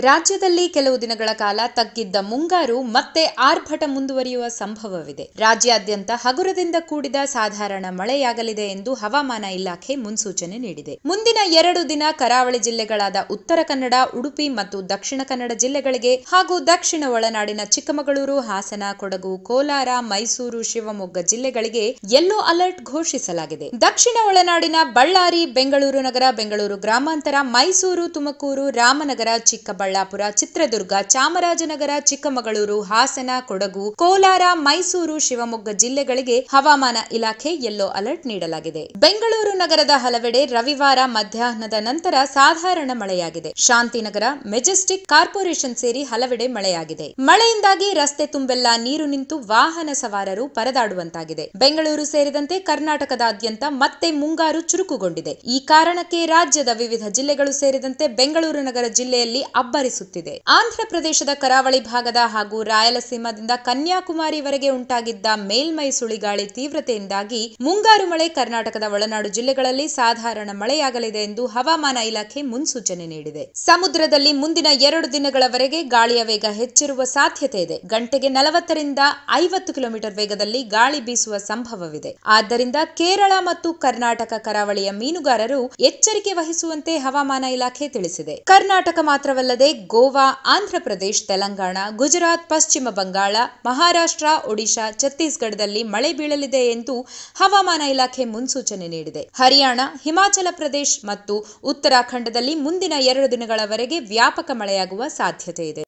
ರಾಜ್ಯದಲ್ಲಿ ಕೆಲವು ದಿನಗಳ ಕಾಲ ತಗ್ಗಿದ್ದ ಮುಂಗಾರು ಮತ್ತೆ ಆರ್ಭಟ ಮುಂದುವರಿಯುವ ಸಂಭವವಿದೆ. ರಾಜ್ಯಾದ್ಯಂತ ಹಗುರದಿಂದ ಕೂಡಿದ ಸಾಧಾರಣ ಮಳೆಯಾಗಲಿದೆ ಎಂದು ಹವಾಮಾನ ಇಲಾಖೆ ಮುನ್ಸೂಚನೆ ನೀಡಿದೆ. ಮುಂದಿನ ಎರಡು ದಿನ ಕರಾವಳಿ ಜಿಲ್ಲೆಗಳಾದ ಉತ್ತರ ಕನ್ನಡ, ಉಡುಪಿ ಮತ್ತು ದಕ್ಷಿಣ ಕನ್ನಡ ಜಿಲ್ಲೆಗಳಿಗೆ ಹಾಗೂ ದಕ್ಷಿಣ ಒಳನಾಡಿನ ಚಿಕ್ಕಮಗಳೂರು, ಹಾಸನ, ಕೊಡಗು, ಕೋಲಾರ, ಮೈಸೂರು, ಶಿವಮೊಗ್ಗ ಜಿಲ್ಲೆಗಳಿಗೆ ಯೆಲ್ಲೋ ಅಲರ್ಟ್ ಘೋಷಿಸಲಾಗಿದೆ. ದಕ್ಷಿಣ ಒಳನಾಡಿನ ಬಳ್ಳಾರಿ, ಬೆಂಗಳೂರು ನಗರ, ಬೆಂಗಳೂರು ಗ್ರಾಮಾಂತರ, ಮೈಸೂರು, ತುಮಕೂರು, ರಾಮನಗರ, ಚಿಕ್ಕಬಳ್ಳಾಪುರ ಚಿತ್ರದುರ್ಗ, ಚಾಮರಾಜನಗರ, ಚಿಕ್ಕಮಗಳೂರು, ಹಾಸನ, ಕೊಡಗು, ಕೋಲಾರ, ಮೈಸೂರು, ಶಿವಮೊಗ್ಗ ಜಿಲ್ಲೆಗಳಿಗೆ ಹವಾಮಾನ ಇಲಾಖೆ ಯೆಲ್ಲೋ ಅಲರ್ಟ್ ನೀಡಲಾಗಿದೆ. ಬೆಂಗಳೂರು ನಗರದ ಹಲವೆಡೆ ರವಿವಾರ ಮಧ್ಯಾಹ್ನದ ನಂತರ ಸಾಧಾರಣ ಮಳೆಯಾಗಿದೆ. ಶಾಂತಿನಗರ, ಮೆಜೆಸ್ಟಿಕ್ ಕಾರ್ಪೊರೇಷನ್ ಸೇರಿ ಹಲವೆಡೆ ಮಳೆಯಾಗಿದೆ. ಮಳೆಯಿಂದಾಗಿ ರಸ್ತೆ ತುಂಬೆಲ್ಲ ನೀರು ನಿಂತು ವಾಹನ ಸವಾರರು ಪರದಾಡುವಂತಾಗಿದೆ. ಬೆಂಗಳೂರು ಸೇರಿದಂತೆ ಕರ್ನಾಟಕದಾದ್ಯಂತ ಮತ್ತೆ ಮುಂಗಾರು ಚುರುಕುಗೊಂಡಿದೆ. ಈ ಕಾರಣಕ್ಕೆ ರಾಜ್ಯದ ವಿವಿಧ ಜಿಲ್ಲೆಗಳು ಸೇರಿದಂತೆ ಬೆಂಗಳೂರು ನಗರ ಜಿಲ್ಲೆಯಲ್ಲಿ ಅಬ್ಬರಿಸುತ್ತಿದೆ ಆಂಧ್ರ ಪ್ರದೇಶದ ಕರಾವಳಿ ಭಾಗದ ಹಾಗೂ ರಾಯಲಸೀಮಾದಿಂದ ಕನ್ಯಾಕುಮಾರಿವರೆಗೆ ಉಂಟಾಗಿದ್ದ ಮೇಲ್ಮೈ ಸುಳಿಗಾಳಿ ತೀವ್ರತೆಯಿಂದಾಗಿ ಮುಂಗಾರು ಮಳೆ ಕರ್ನಾಟಕದ ಒಳನಾಡು ಜಿಲ್ಲೆಗಳಲ್ಲಿ ಸಾಧಾರಣ ಮಳೆಯಾಗಲಿದೆ ಎಂದು ಹವಾಮಾನ ಇಲಾಖೆ ಮುನ್ಸೂಚನೆ ನೀಡಿದೆ. ಸಮುದ್ರದಲ್ಲಿ ಮುಂದಿನ ಎರಡು ದಿನಗಳವರೆಗೆ ಗಾಳಿಯ ವೇಗ ಹೆಚ್ಚಿರುವ ಸಾಧ್ಯತೆ ಇದೆ. ಗಂಟೆಗೆ ನಲವತ್ತರಿಂದ ಐವತ್ತು ಕಿಲೋಮೀಟರ್ ವೇಗದಲ್ಲಿ ಗಾಳಿ ಬೀಸುವ ಸಂಭವವಿದೆ. ಆದ್ದರಿಂದ ಕೇರಳ ಮತ್ತು ಕರ್ನಾಟಕ ಕರಾವಳಿಯ ಮೀನುಗಾರರು ಎಚ್ಚರಿಕೆ ವಹಿಸುವಂತೆ ಹವಾಮಾನ ಇಲಾಖೆ ತಿಳಿಸಿದೆ. ಕರ್ನಾಟಕ ಮಾತ್ರವಲ್ಲದೆ ಗೋವಾ ಆಂಧ್ರಪ್ರದೇಶ ತೆಲಂಗಾಣ, ಗುಜರಾತ್, ಪಶ್ಚಿಮ ಬಂಗಾಳ, ಮಹಾರಾಷ್ಟ್ರ, ಒಡಿಶಾ, ಛತ್ತೀಸ್ಗಢದಲ್ಲಿ ಮಳೆ ಬೀಳಲಿದೆ ಎಂದು ಹವಾಮಾನ ಇಲಾಖೆ ಮುನ್ಸೂಚನೆ ನೀಡಿದೆ. ಹರಿಯಾಣ, ಹಿಮಾಚಲ ಪ್ರದೇಶ್ ಮತ್ತು ಉತ್ತರಾಖಂಡದಲ್ಲಿ ಮುಂದಿನ ಎರಡು ದಿನಗಳವರೆಗೆ ವ್ಯಾಪಕ ಮಳೆಯಾಗುವ ಸಾಧ್ಯತೆ ಇದೆ.